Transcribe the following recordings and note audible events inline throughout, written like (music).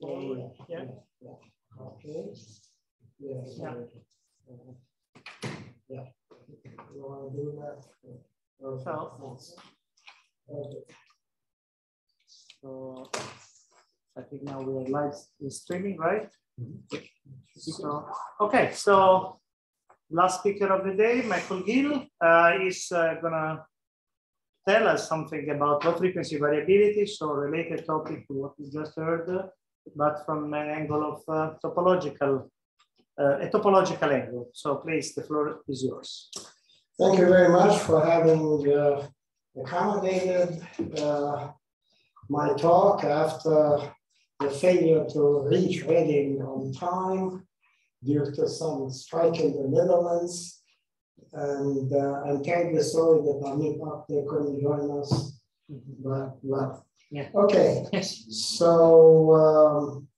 forward. Yeah. Okay. Yeah. Yeah. Yeah. You want to do that? Okay. So- Okay. So I think now we are live streaming, right? So, okay, so last speaker of the day, Michael Ghil, uh, is uh, gonna tell us something about low frequency variability, so related topic to what we just heard, uh, but from an angle of uh, topological, uh, a topological angle. So please, the floor is yours. Thank you very much for having uh, accommodated uh, my talk after the failure to reach Reading on time due to some strike in the Netherlands. And uh, I'm terribly sorry that Amit Apte couldn't join us, but well. Yeah. Okay, Yes. so um,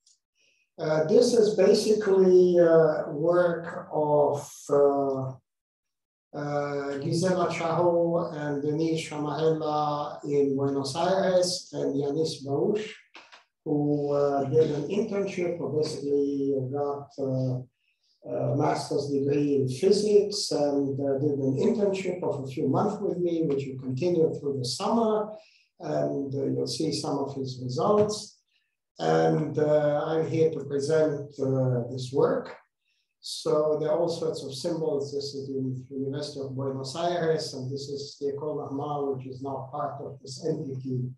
uh, this is basically uh, work of uh, uh, Gisela Charó and Denise Sciamarella in Buenos Aires and Yanis Bausch, who uh, did an internship or basically got uh, master's degree in physics and uh, did an internship of a few months with me, which will continue through the summer. And uh, you'll see some of his results. And uh, I'm here to present uh, this work. So there are all sorts of symbols. This is the University of Buenos Aires, and this is the École Normale, which is now part of this entity,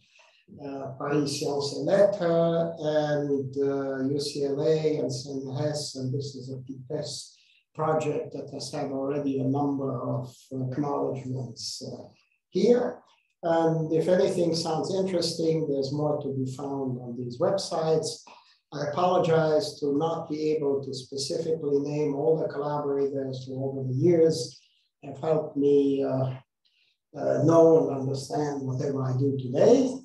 uh, Sciences et Lettres, and uh, UCLA and CNRS, and this is a PIPES project that has had already a number of acknowledgements uh, here. And if anything sounds interesting, there's more to be found on these websites. I apologize to not be able to specifically name all the collaborators who over the years have helped me uh, uh, know and understand whatever I do today.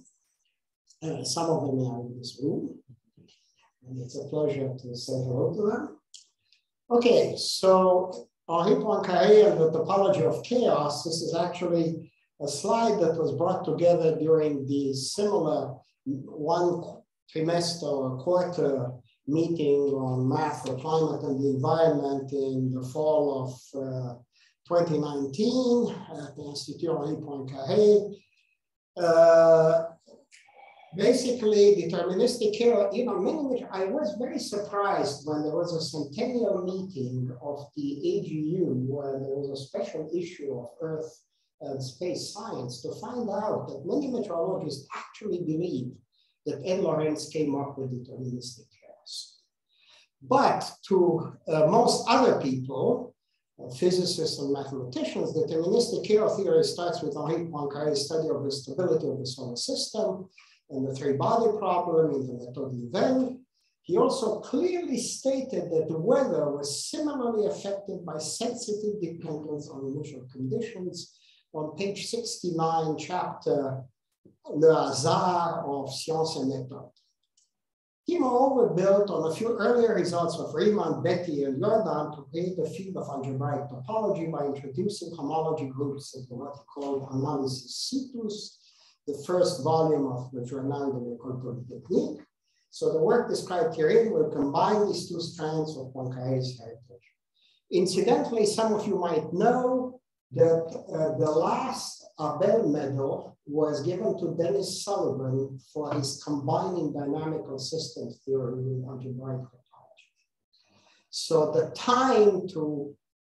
Uh, some of them are in this room, and it's a pleasure to say hello to them. Okay, so Henri Poincaré and the topology of chaos, this is actually a slide that was brought together during the similar one trimester or quarter meeting on math for climate and the environment in the fall of uh, 2019 at the Institut Henri Poincaré. Uh, basically, deterministic care, you know, I was very surprised when there was a centennial meeting of the AGU where there was a special issue of Earth and space science to find out that many meteorologists actually believe that Ed Lorenz came up with deterministic chaos. But to uh, most other people, uh, physicists and mathematicians, deterministic chaos theory starts with Henri Poincaré's study of the stability of the solar system and the three-body problem in the Méthode event. He also clearly stated that the weather was similarly affected by sensitive dependence on initial conditions on page 69, chapter Le Hasard of Science et Méthode. He moreover built on a few earlier results of Riemann, Betti, and Jordan to create the field of algebraic topology by introducing homology groups into what he called analysis situs, the first volume of the Journal de l'École Polytechnique. So the work described herein will combine these two strands of Poincaré's heritage. Incidentally, some of you might know that uh, the last Abel medal was given to Dennis Sullivan for his combining dynamical systems theory with algebraic topology. So the time to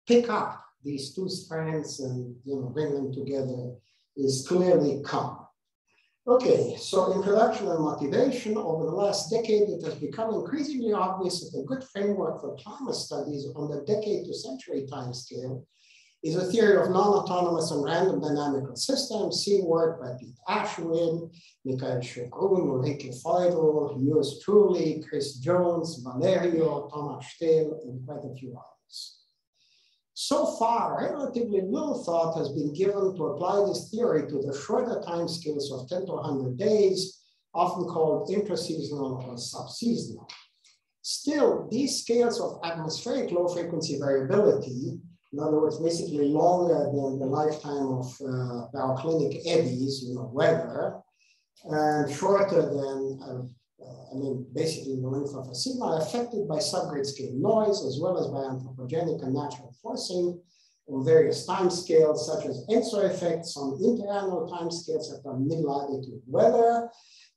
pick up these two strands and you know, bring them together is clearly come. Okay, so introduction and motivation. Over the last decade, it has become increasingly obvious that a good framework for climate studies on the decade to century timescale is a theory of non-autonomous and random dynamical systems. See work by Pete Ashwin, Michael Schoegrun, Ulrike Feudel, yours truly, Chris Jones, Valerio, Thomas Stehl, and quite a few others. So far, relatively little thought has been given to apply this theory to the shorter time scales of 10 to 100 days, often called intraseasonal or subseasonal. Still, these scales of atmospheric low frequency variability in other words, basically longer than the lifetime of uh, baroclinic eddies, you know, weather, and shorter than a, I mean, basically the length of a sigma, are affected by subgrid scale noise as well as by anthropogenic and natural forcing on various time scales, such as ENSO effects on interannual time scales at the mid-latitude weather.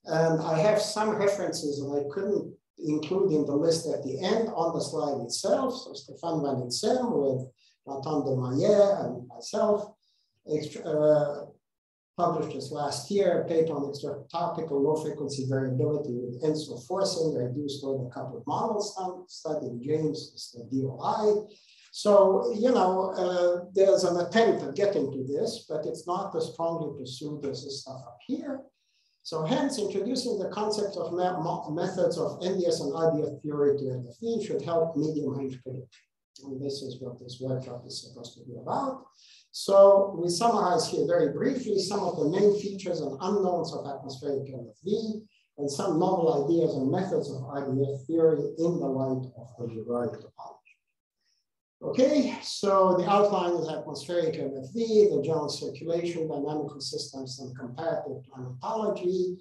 And I have some references that I couldn't include in the list at the end on the slide itself. So Stefan Vannitsem with Nathan Demaeyer and myself uh, published just last year, a paper on extratropical low frequency variability with ENSO forcing, reduced over a couple of models studying James, the DOI. So, you know, uh, there's an attempt at getting to this, but it's not as strongly pursued as this stuff up here. So hence, introducing the concept of methods of NDS and IDF theory to LFV should help medium range prediction. And this is what this workshop is supposed to be about. So we summarize here very briefly some of the main features and unknowns of atmospheric LFV and some novel ideas and methods of IDF theory in the light of the derived topology. Okay, so the outline is atmospheric LFV, the general circulation, dynamical systems, and comparative planetology.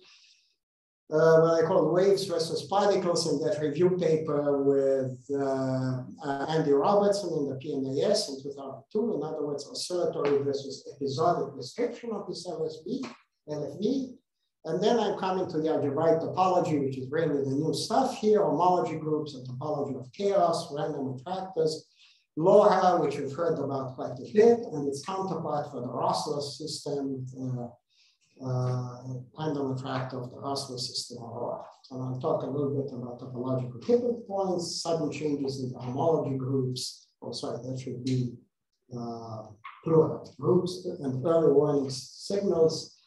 Uh, what I call waves versus particles in that review paper with uh, uh, Andy Robertson in the PNAS in 2002. In other words, oscillatory versus episodic description of this LSB, LFV. And then I'm coming to the algebraic topology, which is really the new stuff here, homology groups, and topology of chaos, random attractors, LoRa, which we've heard about quite a bit, and its counterpart for the Rössler system, uh, uh, random attractor of the Rössler system, Aurora. And I'll talk a little bit about topological tipping points, sudden changes in the homology groups. Oh, sorry, that should be uh, plural groups and early warning signals.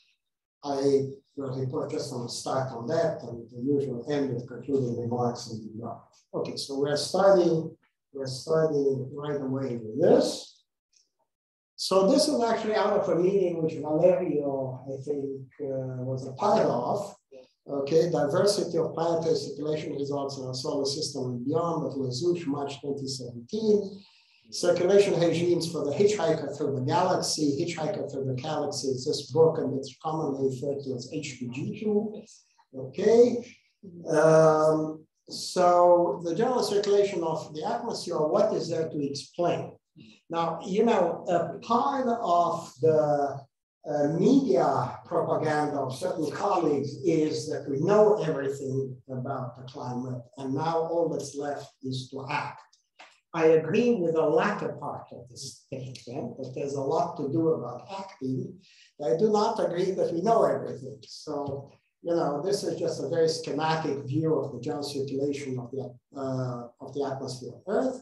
I will report just on the start on that and the usual end with concluding remarks and the Okay, so we're starting we're starting right away with this. So this is actually out of a meeting which Valerio, I think, uh, was a part of. Okay, diversity of planetary circulation results in our solar system and beyond, but Les Houches, March 2017. Circulation regimes for the hitchhiker through the galaxy. Hitchhiker through the galaxy is this book, and it's commonly referred to as HPG2. Okay. Um, so the general circulation of the atmosphere, what is there to explain? Now, you know, a part of the uh, media propaganda of certain colleagues is that we know everything about the climate and now all that's left is to act. I agree with the latter part of this statement, that there's a lot to do about acting. I do not agree that we know everything. So you know, this is just a very schematic view of the general circulation of the, uh, of the atmosphere of Earth.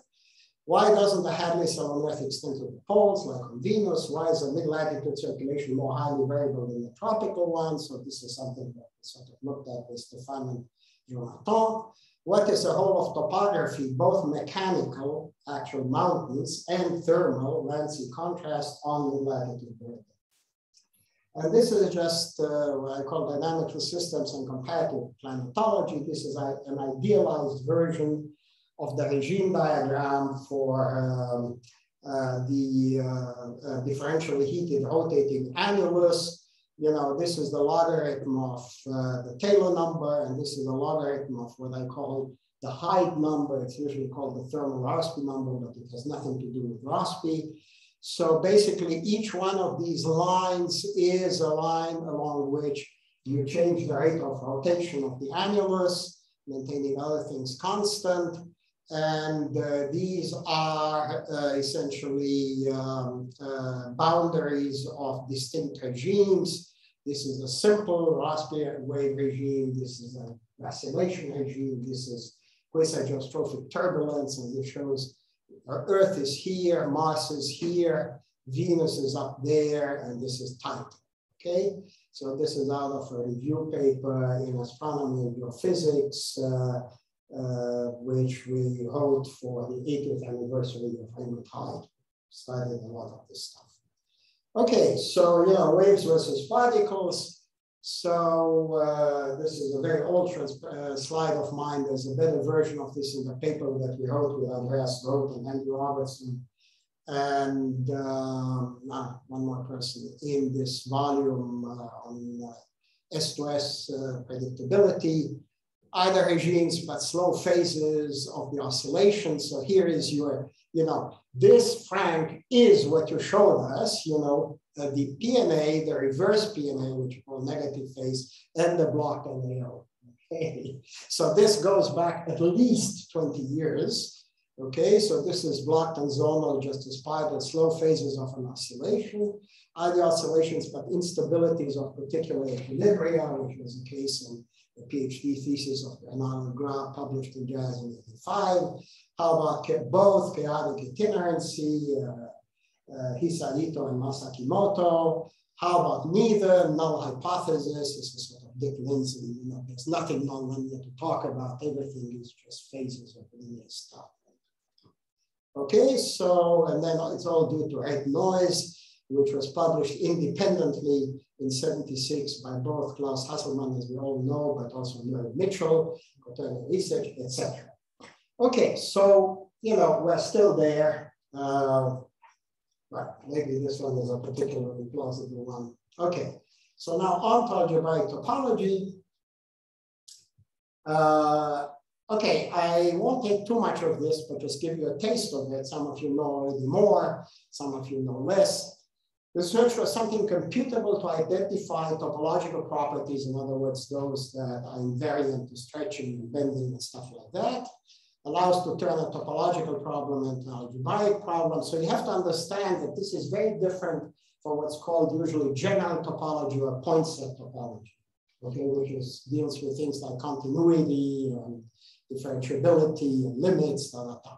Why doesn't the Hadley Earth extend to the poles like on Venus? Why is the mid-latitude circulation more highly variable than the tropical one? So this is something that we sort of looked at with Stefan and Jonathan. What is the whole of topography, both mechanical, actual mountains, and thermal, land sea contrast on mid-latitude Earth? And this is just uh, what I call dynamical systems and comparative planetology. This is a, an idealized version of the regime diagram for um, uh, the uh, uh differentially heated rotating annulus. You know, this is the logarithm of uh, the Taylor number, and this is the logarithm of what I call the Hide number. It's usually called the thermal Rossby number, but it has nothing to do with Rossby. So basically each one of these lines is a line along which you change the rate of rotation of the annulus, maintaining other things constant. And uh, these are uh, essentially um, uh, boundaries of distinct regimes. This is a simple Rossby wave regime. This is a vacillation regime. This is quasi-geostrophic turbulence, and this shows Earth is here, Mars is here, Venus is up there, and this is Titan, okay? So this is out of a review paper in astronomy and geophysics, uh, which we wrote for the 80th anniversary of Raymond Hide. Studied a lot of this stuff. Okay, so yeah, waves versus particles. So uh, this is a very old uh, slide of mine. There's a better version of this in the paper that we wrote with Andreas Groth and Andrew Robertson and um, ah, one more person in this volume uh, on S2S uh, uh, predictability. Either regimes, but slow phases of the oscillation. So here is your, you know, this Frank is what you showed us, you know, uh, the PNA, the reverse PNA, which you call negative phase, and the block NAO. Okay, (laughs) so this goes back at least 20 years. Okay, so this is blocked and zonal just despite the slow phases of an oscillation. Either oscillations, but instabilities of particular equilibria, which was the case in the PhD thesis of Bernard Legras published in JASS in 85. How about both chaotic itinerancy, uh, uh, Hisarito and Masakimoto? How about neither? Null hypothesis. This is sort of Dick Lindsay. You know, there's nothing nonlinear to talk about. Everything is just phases of linear stuff. Okay, so, and then it's all due to red noise, which was published independently in 76 by both Klaus Hasselmann, as we all know, but also Murray Mitchell, Copernican Research, etc. Okay, so, you know, we're still there. Uh, but maybe this one is a particularly plausible one. Okay, so now on to algebraic topology. Uh, okay, I won't take too much of this, but just give you a taste of it. Some of you know already more, some of you know less. The search for something computable to identify topological properties, in other words, those that are invariant to stretching and bending and stuff like that. Allows to turn a topological problem into an algebraic problem. So you have to understand that this is very different from what's called usually general topology or point set topology, okay, which is, deals with things like continuity and differentiability and limits, da, da, da.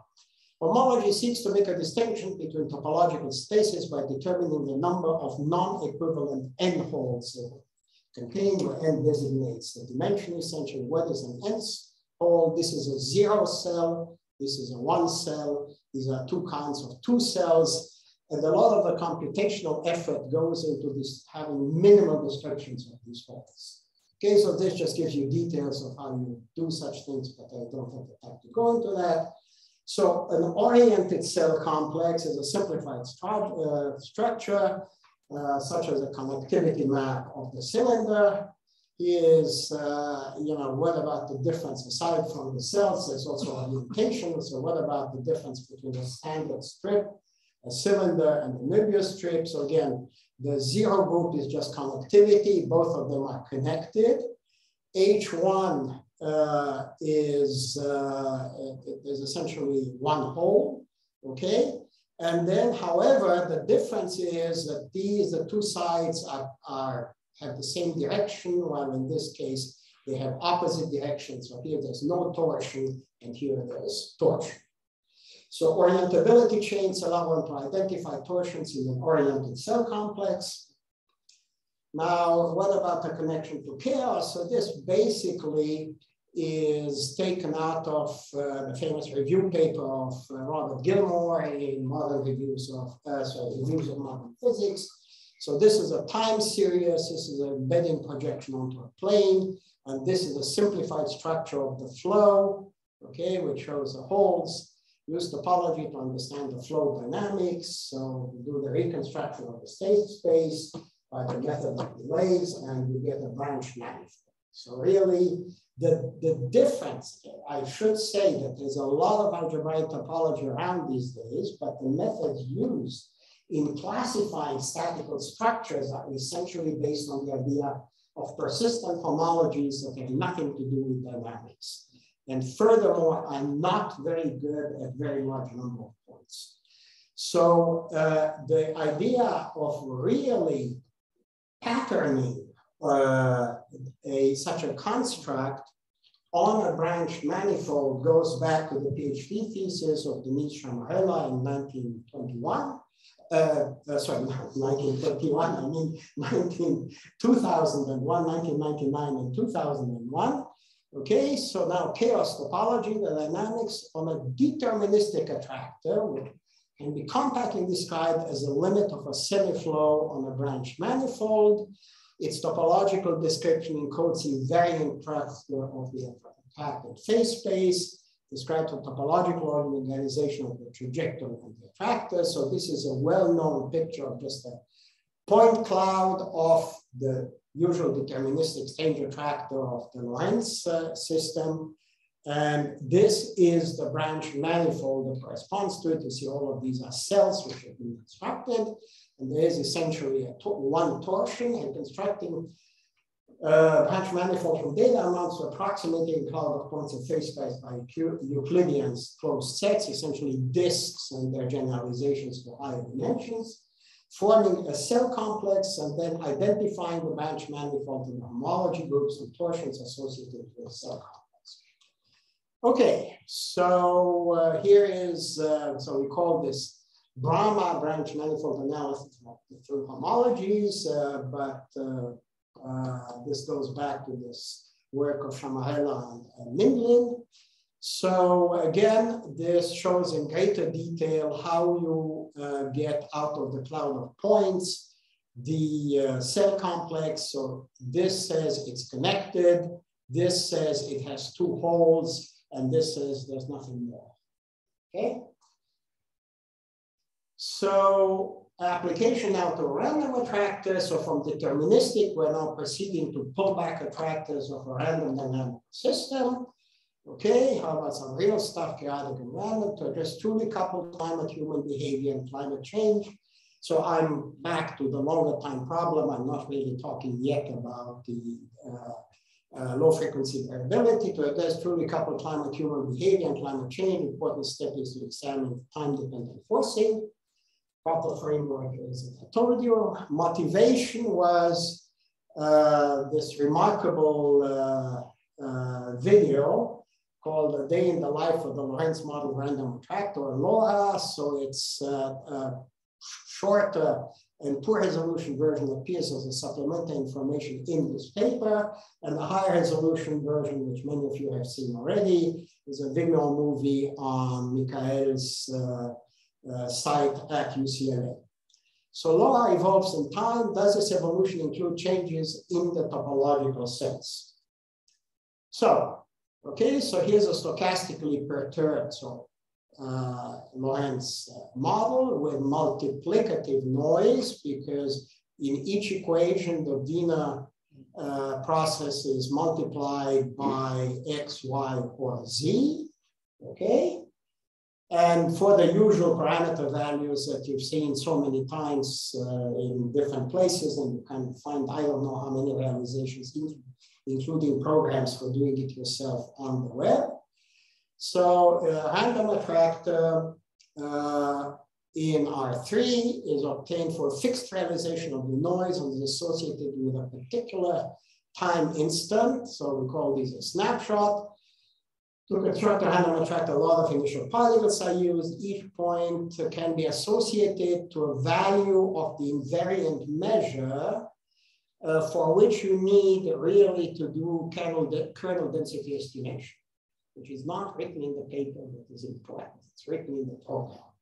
Homology seeks to make a distinction between topological spaces by determining the number of non-equivalent n-holes contained where n designates the dimension essentially. What is an n hole? This is a zero cell. This is a one cell. These are two kinds of two cells. And a lot of the computational effort goes into this having minimal descriptions of these holes. Okay, so this just gives you details of how you do such things, but I don't have the time to go into that. So an oriented cell complex is a simplified uh, structure, uh, such as a connectivity map of the cylinder. Is, uh, you know, what about the difference aside from the cells? There's also orientation. So what about the difference between a standard strip, a cylinder, and a Möbius strip? So again, the zero group is just connectivity. Both of them are connected. H1 uh, is uh, is essentially one hole, okay? And then, however, the difference is that these, the two sides are, are have the same direction, while in this case, they have opposite directions. So here there's no torsion, and here there's torsion. So orientability chains allow one to identify torsions in an oriented cell complex. Now, what about the connection to chaos? So this basically is taken out of uh, the famous review paper of uh, Robert Gilmore in Modern Reviews of, uh, sorry, Reviews of Modern Physics. So this is a time series, this is a embedding projection onto a plane, and this is a simplified structure of the flow, okay, which shows the holes. Use topology to understand the flow dynamics. So do the reconstruction of the state space by the method of delays, and you get a branch manifold. So really, the, the difference, I should say that there's a lot of algebraic topology around these days, but the methods used in classifying statical structures are essentially based on the idea of persistent homologies that have nothing to do with dynamics. And furthermore, are not very good at very large number of points. So uh, the idea of really patterning uh, a, such a construct on a branch manifold goes back to the PhD thesis of Denise Sciamarella in 1921. Uh, uh, sorry, (laughs) 1921, I mean 19, 2001, 1999 and 2001. Okay, so now chaos topology, the dynamics on a deterministic attractor can be compactly described as a limit of a semiflow on a branch manifold. Its topological description encodes the invariant cluster of the attracted phase space, describes a topological organization of the trajectory of the attractor. So this is a well-known picture of just a point cloud of the usual deterministic strange attractor of the Lorenz uh, system. And this is the branch manifold that corresponds to it. You see all of these are cells which have been constructed. And there is essentially a to one torsion and constructing uh, branch manifold from data amounts to approximating cloud of points of phase space by Euclidean closed sets, essentially disks and their generalizations to higher dimensions, forming a cell complex and then identifying the branch manifold in homology groups and torsions associated with the cell complex. Okay, so uh, here is, uh, so we call this BraMAH branch manifold analysis through homologies, uh, but uh, uh, this goes back to this work of Sciamarella and, Mindlin. So again, this shows in greater detail how you uh, get out of the cloud of points the cell complex. So this says it's connected. This says it has two holes, and this says there's nothing more. Okay. So application now to random attractors. So from deterministic, we're now proceeding to pull back attractors of a random dynamic system. Okay, how about some real stuff, chaotic and random, to address truly coupled climate, human behavior, and climate change. So I'm back to the longer time problem. I'm not really talking yet about the uh, uh, low frequency variability to address truly coupled climate, human behavior, and climate change. Important step is to examine time dependent forcing what the framework is. I told you motivation was uh, this remarkable uh, uh, video called A Day in the Life of the Lorenz Model Random Attractor, LoRa. So it's uh, short uh, and poor resolution version appears as a supplemental information in this paper. And the high resolution version, which many of you have seen already, is a Vimeo movie on Mickaël's uh, uh, site at UCLA. So LoRa evolves in time. Does this evolution include changes in the topological sense? So, okay, so here's a stochastically perturbed so, uh, Lorenz uh, model with multiplicative noise because in each equation, the Wiener uh, process is multiplied by x, y, or z, okay? And for the usual parameter values that you've seen so many times uh, in different places, and you can find, I don't know how many realizations, including programs for doing it yourself on the web. So uh, random attractor uh, in R3 is obtained for fixed realization of the noise and is associated with a particular time instant. So we call these a snapshot. To construct a random attractor, a lot of initial particles are used. Each point can be associated to a value of the invariant measure uh, for which you need really to do kernel, de kernel density estimation, which is not written in the paper, but is important. It's written in the talk.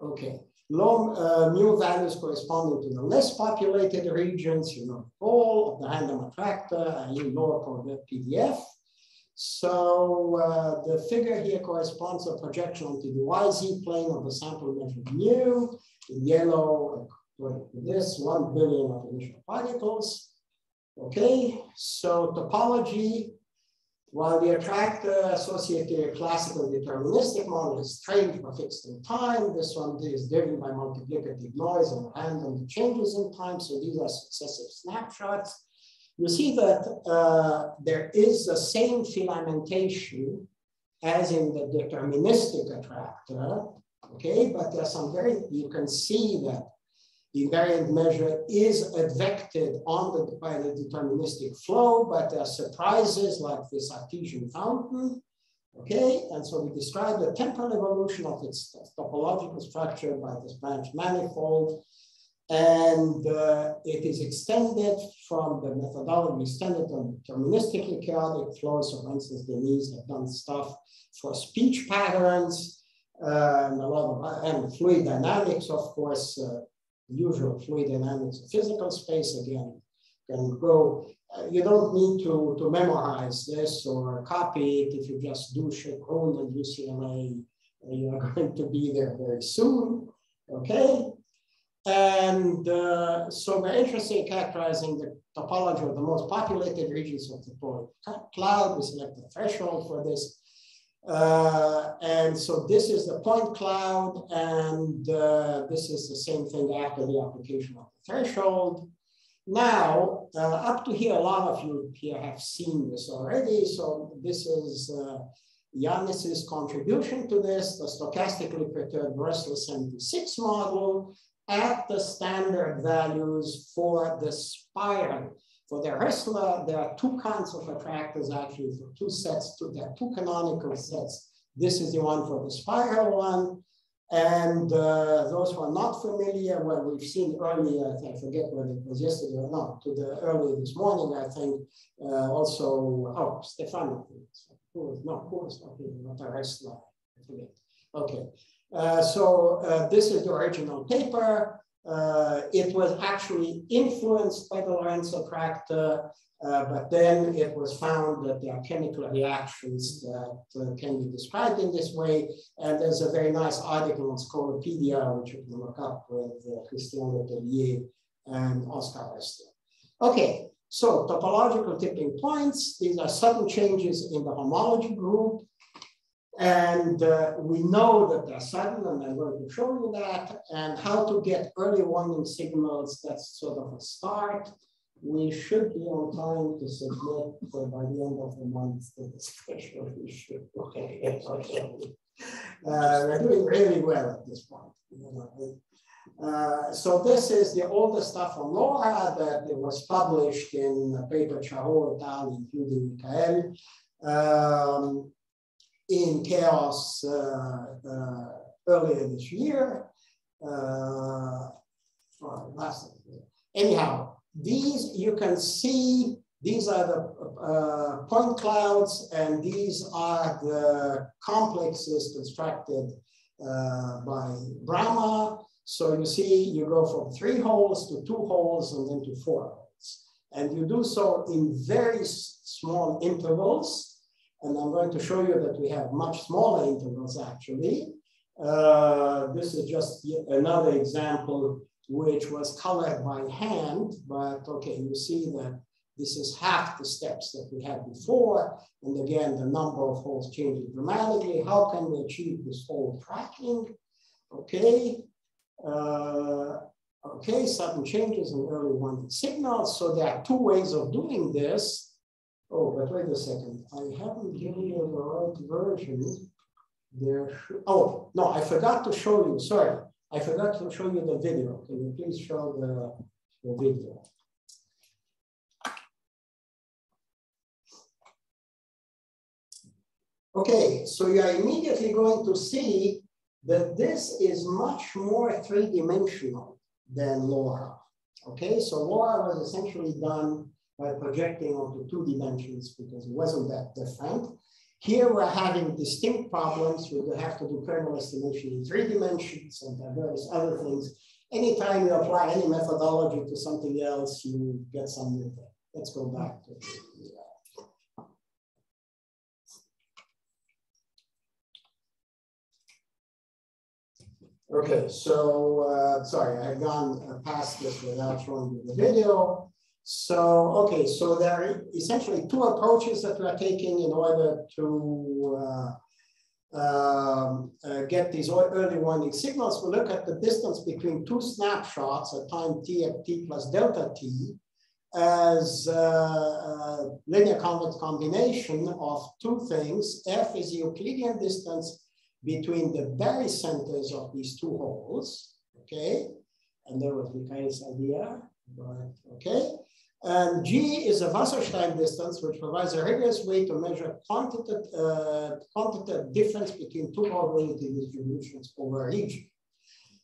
Okay, low uh, mu values corresponding to the less populated regions, you know, all of the random attractor, i.e. lower coordinate PDF. So uh, the figure here corresponds to a projection onto the YZ plane of the sample measured mu. In yellow, this, 1 billion of initial particles. Okay, so topology, while the attractor associated classical deterministic model is trained for fixed in time, this one is driven by multiplicative noise and random changes in time. So these are successive snapshots you see that uh, there is the same filamentation as in the deterministic attractor, okay? But there's some very, you can see that the invariant measure is advected on the, by the deterministic flow, but there are surprises like this artesian fountain, okay? And so we describe the temporal evolution of its topological structure by this branch manifold and uh, it is extended from the methodology extended on deterministically chaotic flows. So for instance, Denise have done stuff for speech patterns uh, and a lot of, and fluid dynamics, of course, uh, usual fluid dynamics physical space again can go. Uh, you don't need to, to memorize this or copy it if you just do Chekroun and UCLA, you are (laughs) going to be there very soon, okay? And uh, so we're interested in characterizing the topology of the most populated regions of the cloud. We select the threshold for this. Uh, and so this is the point cloud, and uh, this is the same thing after the application of the threshold. Now, uh, up to here, a lot of you here have seen this already. So this is uh, Yannis's contribution to this, the stochastically perturbed Rössler 76 model at the standard values for the spiral. For the Rössler, there are two kinds of attractors actually for two sets, two, there are two canonical sets. This is the one for the spiral one. And uh, those who are not familiar, well, we've seen earlier, I forget whether it was yesterday or not, to the earlier this morning, I think, uh, also, oh, Stefano, who was, no, who was not here, not a Rössler, I forget. Okay, uh, so uh, this is the original paper. Uh, it was actually influenced by the Lorenzo attractor, uh, but then it was found that there are chemical reactions that uh, can be described in this way. And there's a very nice article on Scholarpedia, which you can look up with uh, Christian Letellier and Oscar Wester. Okay, so topological tipping points. These are sudden changes in the homology group. And uh, we know that they're sudden, and I'm going to show you that, and how to get early warning signals. That's sort of a start. We should be on time to submit by the end of the month the special issue. Okay, okay. Uh, we're doing really well at this point. Uh, so this is the older stuff on LoRa that it was published in a paper Charó et al., including Michael. Um, in chaos uh, uh, earlier this year. Uh, last anyhow, these you can see, these are the point clouds and these are the complexes constructed by BraMAH. So you see, you go from three holes to two holes and then to four holes. And you do so in very small intervals. And I'm going to show you that we have much smaller intervals actually. Uh, this is just another example which was colored by hand, but okay, you see that this is half the steps that we had before. And again, the number of holes changes dramatically. How can we achieve this hole tracking? Okay. Uh, okay, sudden changes in early warning signals. So there are two ways of doing this. Oh, but wait a second. I haven't given you the right version. There. Oh, no, I forgot to show you. Sorry. I forgot to show you the video. Can you please show the, the video? Okay, so you are immediately going to see that this is much more three-dimensional than LoRa. Okay, so LoRa was essentially done by projecting onto two dimensions because it wasn't that different. Here we're having distinct problems. We have to do kernel estimation in three dimensions and various other things. Anytime you apply any methodology to something else, you get some new thing. Let's go back to the, Okay, so uh, sorry, I had gone past this without showing you the video. So, okay, so there are essentially two approaches that we are taking in order to uh, um, uh, get these early warning signals. We look at the distance between two snapshots at time t at t plus delta t as uh, a linear convex combination of two things. F is the Euclidean distance between the barycenters of these two holes, okay? And there was Mickaël's idea, but okay. And G is a Wasserstein distance, which provides a rigorous way to measure quantitative, uh, quantitative difference between two probability distributions over a region.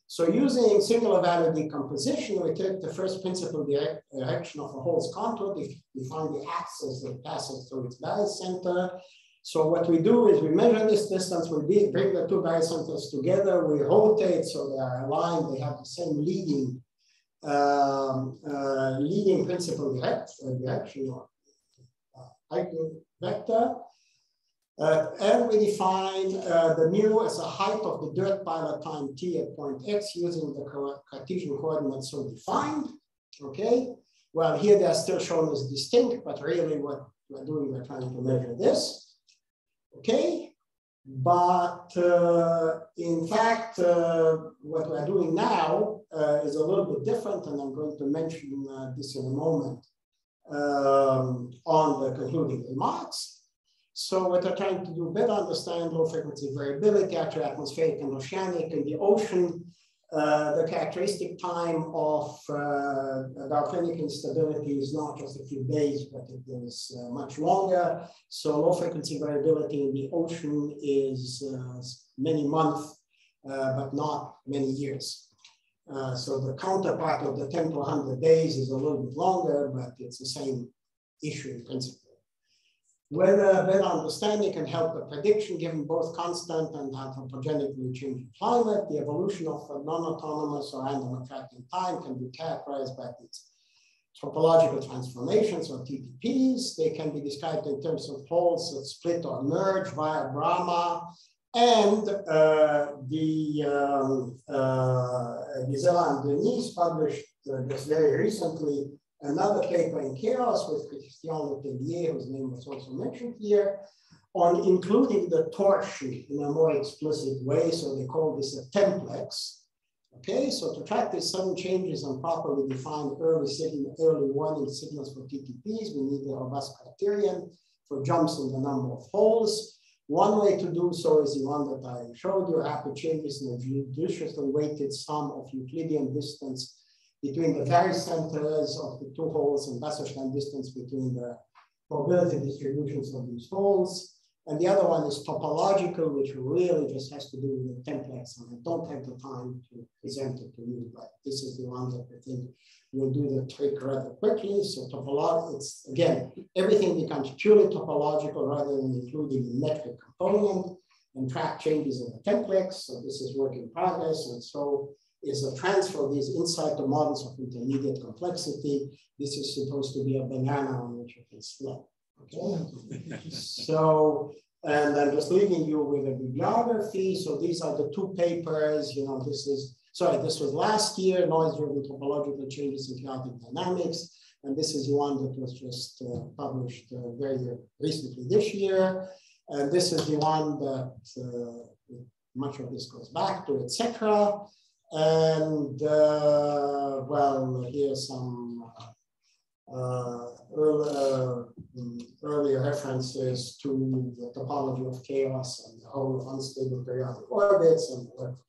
So using singular value decomposition, we take the first principal direct direction of a hole's contour, define the axis that passes through its barycenter. So what we do is we measure this distance, we bring the two barycenters together, we rotate so they are aligned, they have the same leading um, uh, leading principal direct, uh, direction or uh, eigenvector. Uh, and we define uh, the mu as the height of the dirt pile at time t at point x using the Cartesian coordinates so defined. Okay. Well, here they're still shown as distinct, but really what we're doing, we're trying to measure this. Okay. But uh, in fact, what we're doing now uh, is a little bit different, and I'm going to mention uh, this in a moment um, on the concluding remarks. So what they're trying to do better understand low frequency variability, actually atmospheric and oceanic in the ocean, uh, the characteristic time of uh, galvanic instability is not just a few days, but it is uh, much longer. So low frequency variability in the ocean is uh, many months, uh, but not many years. Uh, so the counterpart of the 10 to 100 days is a little bit longer, but it's the same issue in principle. Whether better understanding can help the prediction given both constant and anthropogenically changing climate, the evolution of a non-autonomous or random attracting time can be characterized by these topological transformations or TTPs. They can be described in terms of poles that split or merge via BraMAH. And uh, the um, uh, Gisela and Denise published uh, just very recently another paper in chaos with Christian Letellier, whose name was also mentioned here, on including the torsion in a more explicit way. So they call this a templex. Okay, so to track these sudden changes and properly define early signal, early warning signals for TTPs, we need a robust criterion for jumps in the number of holes. One way to do so is the one that I showed you, in the judiciously weighted sum of Euclidean distance between the various centers of the two holes and Wasserstein distance between the probability distributions of these holes. And the other one is topological, which really just has to do with the templex. And I don't have the time to present it to you, but this is the one that I think will do the trick rather quickly. So topological, it's again, everything becomes purely topological rather than including the metric component and track changes in the templex. So this is work in progress. And so is a transfer of these inside the models of intermediate complexity. This is supposed to be a banana on which you can split. So, and I'm just leaving you with a bibliography. So these are the two papers. You know, this is sorry, this was last year, noise-driven topological changes in chaotic dynamics. And this is one that was just uh, published uh, very recently this year. And this is the one that uh, much of this goes back to, etc. And uh, well, here's some uh, early, uh, earlier references to the topology of chaos and the whole unstable periodic orbits and work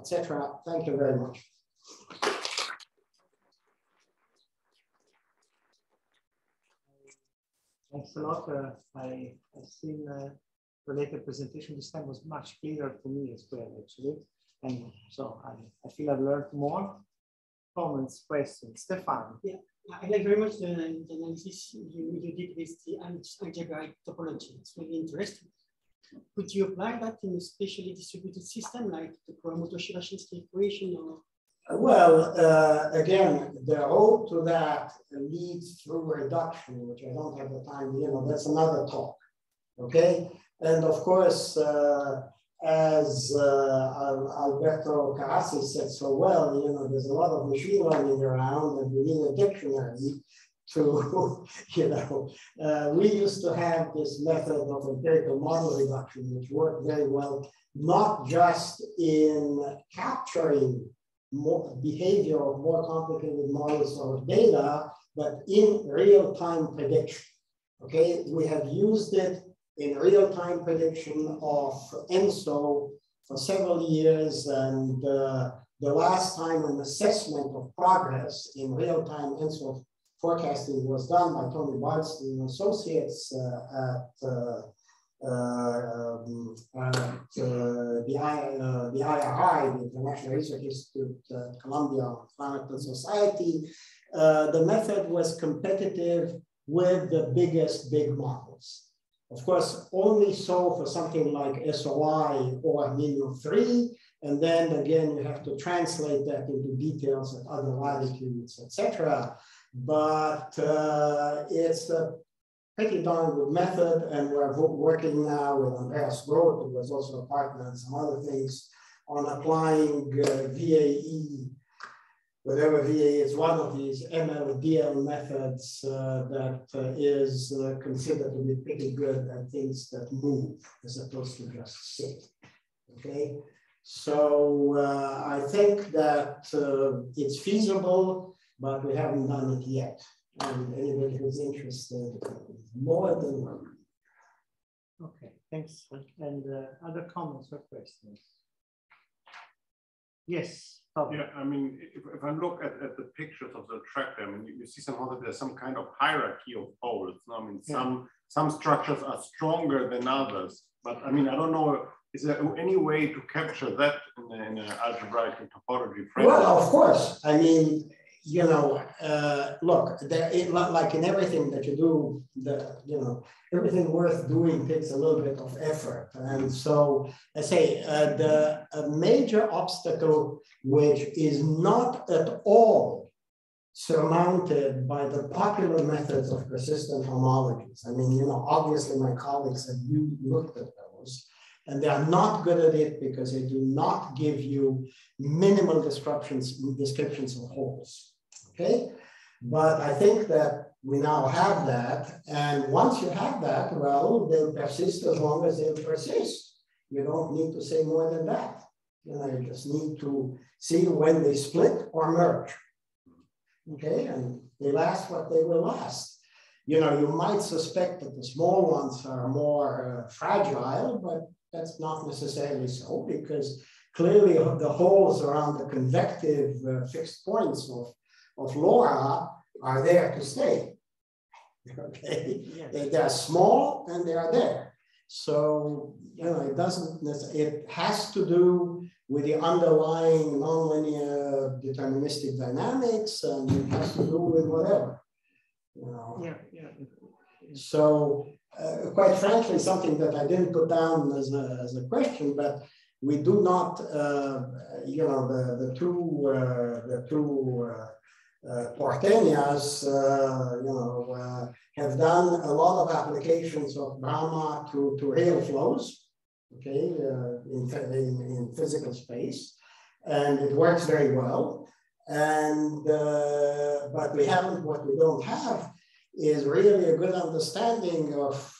etc. Thank you very much. Thanks a lot. Uh, I, I've seen uh, the later presentation this time was much clearer to me as well, actually. And so I, I feel I've learned more. Comments, questions. Stefan. Yeah, I like very much the, the analysis you, you did with the algebraic topology. It's really interesting. Could you apply that in a spatially distributed system like the Kuramoto-Sivashinsky equation or well, uh, again, the road to that leads through reduction, which I don't have the time, you know, that's another talk, okay? And of course, uh, as uh, Alberto Carrassi said so well, you know, there's a lot of machine learning around and we need a dictionary to, (laughs) you know, uh, we used to have this method of empirical model reduction, which worked very well, not just in capturing more behavior of more complicated models or data, but in real-time prediction. Okay, we have used it in real-time prediction of ENSO for several years. And uh, the last time an assessment of progress in real-time ENSO forecasting was done by Tony Barnston and Associates uh, at uh, uh um, the, I, uh, the IRI, the International Research Institute Columbia and Society. Uh, the method was competitive with the biggest big models. Of course, only so for something like SOI or Minion 3. And then again, you have to translate that into details at other latitudes, etc. But uh, it's a pretty darn good method, and we're working now with Andreas Groth, who was also a partner and some other things, on applying uh, VAE, whatever VAE is, one of these MLDL methods uh, that uh, is uh, considered to be pretty good at things that move as opposed to just sit. Okay, so uh, I think that uh, it's feasible, but we haven't done it yet. And anybody who's interested, more than welcome. Okay, thanks. And uh, other comments or questions? Yes. Oh. Yeah, I mean, if, if I look at, at the pictures of the track, I mean, you, you see somehow that there's some kind of hierarchy of poles. I mean, yeah. some some structures are stronger than others, but I mean, I don't know. Is there any way to capture that in, in an algebraic topology framework? Well, of course. I mean, you know, uh, look, there, it, like in everything that you do, the, you know, everything worth doing takes a little bit of effort. And so I say uh, the major obstacle, which is not at all surmounted by the popular methods of persistent homologies. I mean, you know, obviously my colleagues have you looked at those and they are not good at it because they do not give you minimal descriptions, descriptions of holes okay? But I think that we now have that. And once you have that, well, they'll persist as long as they'll persist. You don't need to say more than that. You know, you just need to see when they split or merge. Okay, and they last what they will last. You know, you might suspect that the small ones are more uh, fragile, but that's not necessarily so because clearly the holes around the convective uh, fixed points of of LORA are there to stay. (laughs) Okay, yes. they, they are small and they are there. So you know, it doesn't. It has to do with the underlying nonlinear deterministic dynamics, and it has to do with whatever. You know. Yeah, yeah. So, uh, quite frankly, something that I didn't put down as a, as a question, but we do not, uh, you know, the the two uh, the two uh, Porteñas, uh, you know, uh, have done a lot of applications of BraMAH to, to real flows, okay, in, in, in, physical space. And it works very well. And, but we haven't, what we don't have is really a good understanding of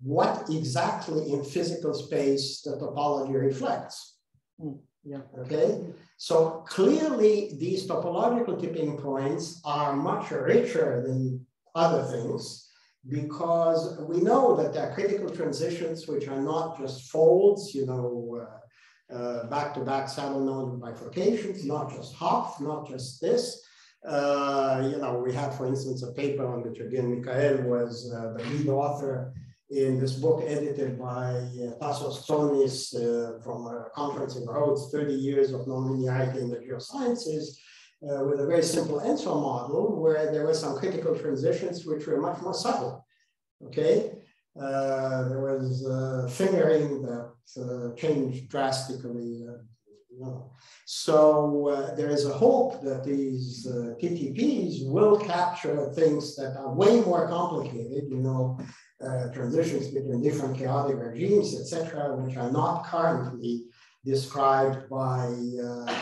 what exactly in physical space the topology reflects. Mm, yeah. Okay. So clearly these topological tipping points are much richer than other things because we know that there are critical transitions which are not just folds, you know, uh, uh, back-to-back saddle node bifurcations, not just Hopf, not just this. Uh, you know, we have, for instance, a paper on which again, Michael was uh, the lead author in this book edited by uh, Tassos Tsonis uh, from a conference in Rhodes, 30 years of nonlinearity in the geosciences, uh, with a very simple ENSO model where there were some critical transitions which were much more subtle, okay? Uh, there was uh, fingering that uh, changed drastically, you know. So there is a hope that these TTPs will capture things that are way more complicated, you know, uh, transitions between different chaotic regimes, etc., which are not currently described by, uh,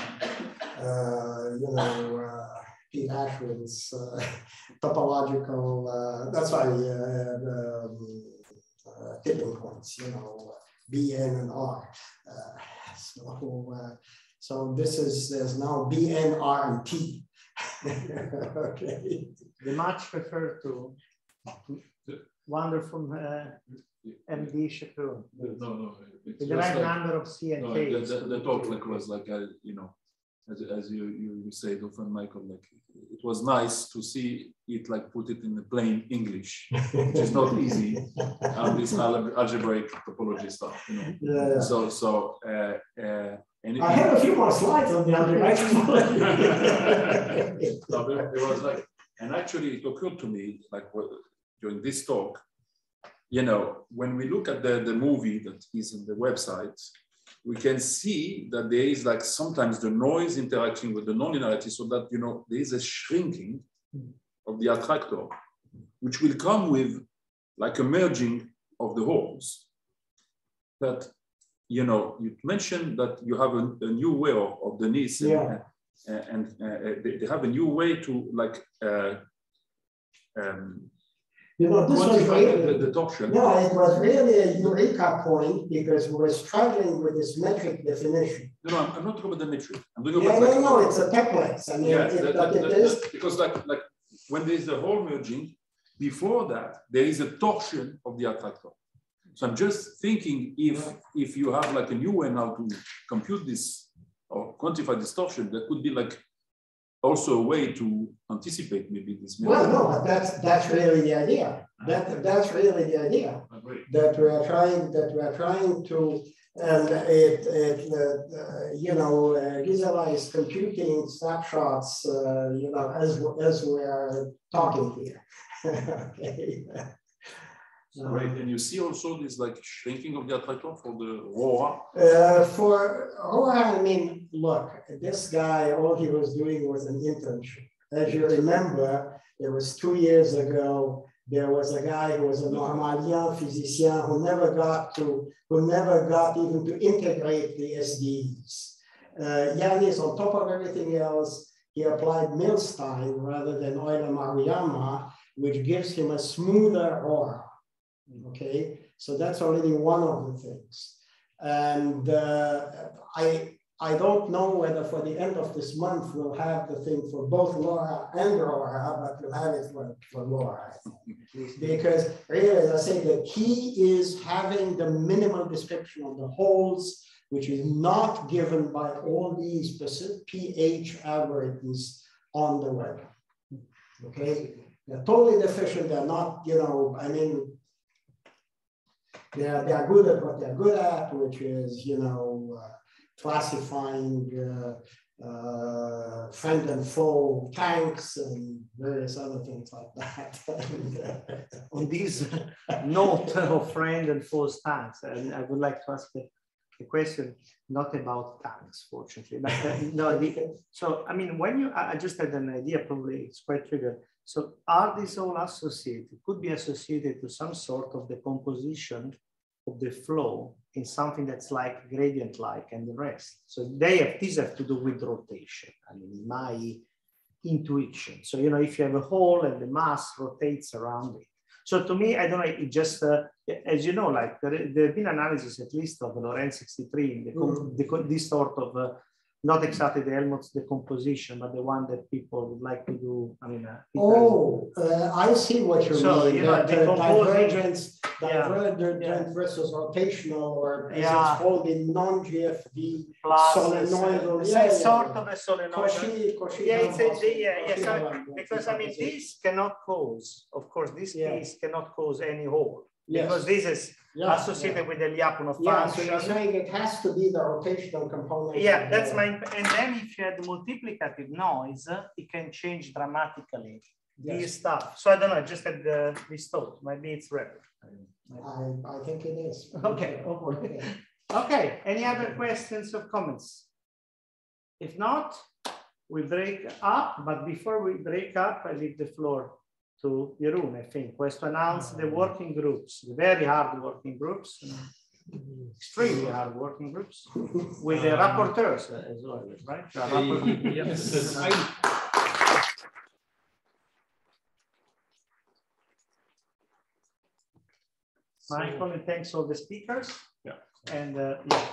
uh, you know, Pete uh, (laughs) topological, that's why um, tipping points, you know, BN and R. so, so this is, there's now BN, R, and T. (laughs) okay. The much referred to wonderful uh, MD Shakur. No, no. The right like, number of C and no, K. The, the, the, talk like was like, a, uh, you know, as, as you, you, you said often, Michael, like it was nice to see it like put it in the plain English, which is not easy (laughs) on this algebraic topology stuff, you know. Yeah, yeah. So, so, uh, uh, and I have a few more slides on the algebraic (laughs) topology. no, it was like, and actually it occurred to me, like during this talk, you know, when we look at the, the movie that is on the website, we can see that there is like sometimes the noise interacting with the non-linearity so that, you know, there is a shrinking of the attractor, which will come with like a merging of the holes. That you know, you mentioned that you have a, a new way of, of the and, Yeah. uh, and uh, they, they have a new way to like uh, um, You know, this was the, really, the torsion. no, it was really a eureka point because we were struggling with this metric definition. No, no, I'm, not talking about the metric. I'm talking Yeah, about no, like, no, it's a template. I mean, yeah, it, that- that- it that- is, because like like when there is the hole merging, before that there is a torsion of the attractor. So I'm just thinking if if you have like a new way now to compute this or quantify distortion, that could be like also a way to anticipate maybe this. well, no, that's, that's really the idea. That, that's really the idea. That we are trying, that we are trying to, and it, it, uh, uh, you know, uh, is computing snapshots, uh, you know, as, as we are talking here. (laughs) Okay. Right, and you see also this like shrinking of the attractor for the ROA. Uh, for, oh, I mean, look, this guy, all he was doing was an internship. As you remember, it was two years ago, there was a guy who was a Normalien physician who never got to, who never got even to integrate the SDEs. Uh, Yannis, on top of everything else, he applied Milstein rather than Euler Maruyama, which gives him a smoother aura. Okay, so that's already one of the things. And uh, I, I don't know whether for the end of this month we'll have the thing for both Laura and Laura, but we'll have it for, for Laura. (laughs) Because really, as I say, the key is having the minimal description of the holes, which is not given by all these specific PH algorithms on the web. Okay, they're totally deficient. They're not, you know, I mean, they're, they're good at what they're good at, which is, you know, uh, classifying uh, uh, friend and foe tanks and various other things like that. (laughs) Uh, On this (laughs) note of friend and foe tanks, and I would like to ask a, question, not about tanks, fortunately, but uh, no, the, so, I mean, when you, I just had an idea, probably it's quite triggered. So are these all associated, could be associated to some sort of the composition of the flow in something that's like gradient like and the rest. So they have, these have to do with rotation. I mean, my intuition. So, you know, if you have a hole and the mass rotates around it. So to me, I don't know, it just, uh, as you know, like there, there have been analysis at least of Lorenz 63, in the, com- the, co- this sort of, uh, not exactly the Helmholtz decomposition, but the one that people would like to do. I mean, uh, Oh, uh, I see what you So, mean. you know, uh, divergence, Yeah. divergent Yeah. versus rotational, or as Yeah. it's called in non-GFD, plus solenoidal, it's yeah, sort of a solenoid. Cauchy, Cauchy. Yeah, it's a, yeah, yeah, so, because I mean, this cannot cause, of course, this piece cannot cause any hole. Yes. Because this is Yeah, associated with the Lyapunov Yeah, so you're saying it has to be the rotational component. Yeah, that's the- my, and then if you had multiplicative noise, it can change dramatically Yes. this stuff. So I don't know, I just had the, this thought, maybe it's rare. I, I think it is. (laughs) Okay, hopefully. Okay, any other questions or comments? If not, we break up, but before we break up, I leave the floor to Jeroen, I think, was to announce the working groups, the very hard working groups, extremely hard working groups, with the rapporteurs uh, as well, right? The Yes. Michael, and thanks all the speakers. Yeah. And uh, yeah.